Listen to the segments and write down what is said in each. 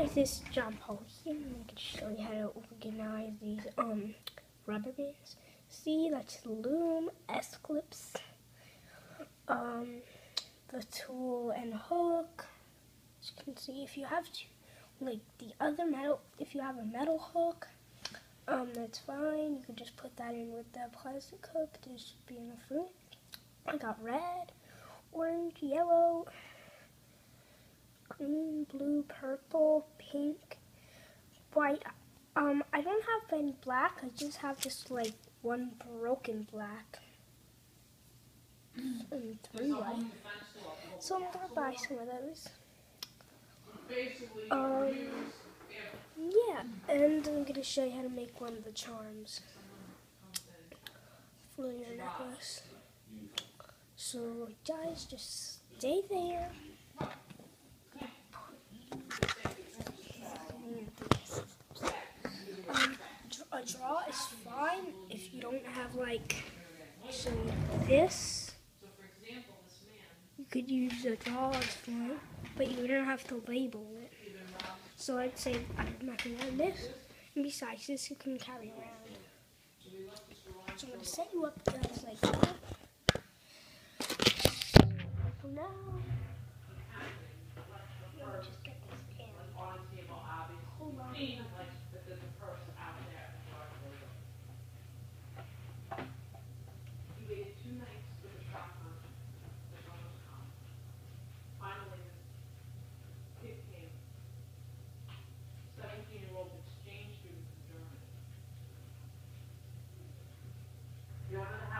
guys, this is John Paul here. I'm going to show you how to organize these um rubber bands. See, that's loom, S-clips, um, the tool and hook. As you can see, if you have to, like the other metal, if you have a metal hook, um, that's fine. You can just put that in with the plastic hook. There should be enough room. I got red, orange, yellow, green, blue, purple, pink, white. Um, I don't have any black. I just have this like one broken black and three white. So I'm gonna buy some of those. Um, yeah, and I'm gonna show you how to make one of the charms for your necklace. So guys, just stay there. Um, a draw is fine if you don't have like so this. You could use a draw as fine, but you don't have to label it. So I'd say I'd recommend this. And besides this, you can carry around. So I'm gonna set you up guys like that. For now, let me just get this pan. Hold on. Seventeen-year-old exchange student from Germany. You want to have to run out to the garage. Bolt out, turn up, then put metal on metal, and just fire the shot. The tip is filled, and just shot in the head and shot. So, you know, of course, that costs you three pounds.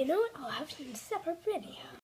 you know what? I'll have some separate video.